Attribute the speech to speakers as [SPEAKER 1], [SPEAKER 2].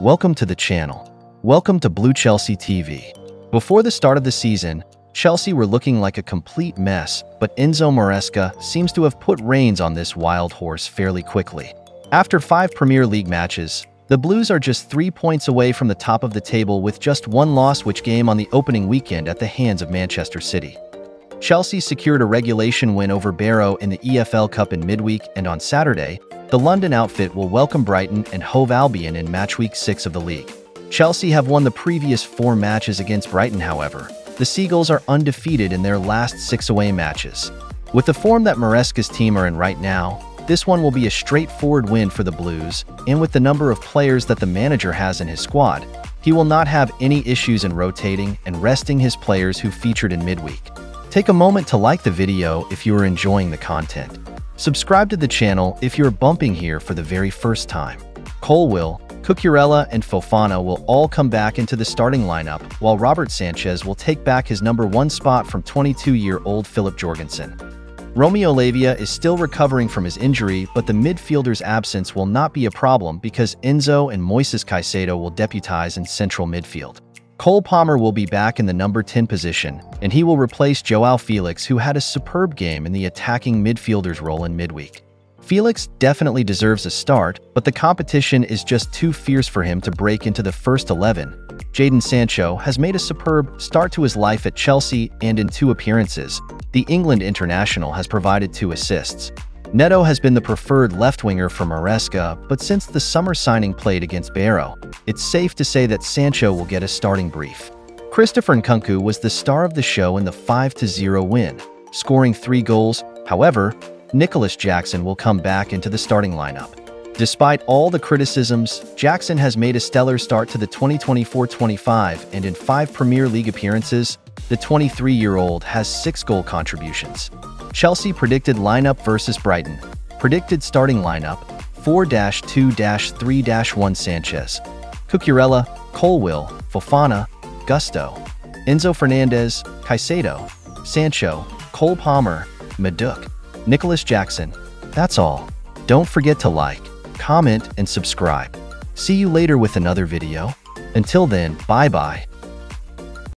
[SPEAKER 1] Welcome to the channel. Welcome to Blue Chelsea TV. Before the start of the season, Chelsea were looking like a complete mess, but Enzo Maresca seems to have put reins on this wild horse fairly quickly. After five Premier League matches, the Blues are just three points away from the top of the table with just one loss which game on the opening weekend at the hands of Manchester City. Chelsea secured a regulation win over Barrow in the EFL Cup in midweek and on Saturday, the London outfit will welcome Brighton and Hove Albion in match week 6 of the league. Chelsea have won the previous four matches against Brighton, however. The Seagulls are undefeated in their last six away matches. With the form that Maresca's team are in right now, this one will be a straightforward win for the Blues, and with the number of players that the manager has in his squad, he will not have any issues in rotating and resting his players who featured in midweek. Take a moment to like the video if you are enjoying the content. Subscribe to the channel if you're bumping here for the very first time. Colwill, Cucurella, and Fofana will all come back into the starting lineup, while Robert Sanchez will take back his number one spot from 22-year-old Filip Jorgensen. Romeo Lavia is still recovering from his injury, but the midfielder's absence will not be a problem because Enzo and Moises Caicedo will deputize in central midfield. Cole Palmer will be back in the number 10 position, and he will replace Joao Felix who had a superb game in the attacking midfielder's role in midweek. Felix definitely deserves a start, but the competition is just too fierce for him to break into the first 11. Jadon Sancho has made a superb start to his life at Chelsea and in two appearances. The England international has provided two assists. Neto has been the preferred left-winger for Maresca, but since the summer signing played against Barrow, it's safe to say that Sancho will get a starting brief. Christopher Nkunku was the star of the show in the 5-0 win, scoring three goals. However, Nicolas Jackson will come back into the starting lineup. Despite all the criticisms, Jackson has made a stellar start to the 2024-25 and in five Premier League appearances, the 23-year-old has six goal contributions. Chelsea predicted lineup versus Brighton. Predicted starting lineup 4-2-3-1 Sanchez, Cucurella, Colwill, Fofana, Gusto, Enzo Fernandez, Caicedo, Sancho, Cole Palmer, Madueke, Nicolas Jackson. That's all. Don't forget to like, comment, and subscribe. See you later with another video. Until then, bye-bye.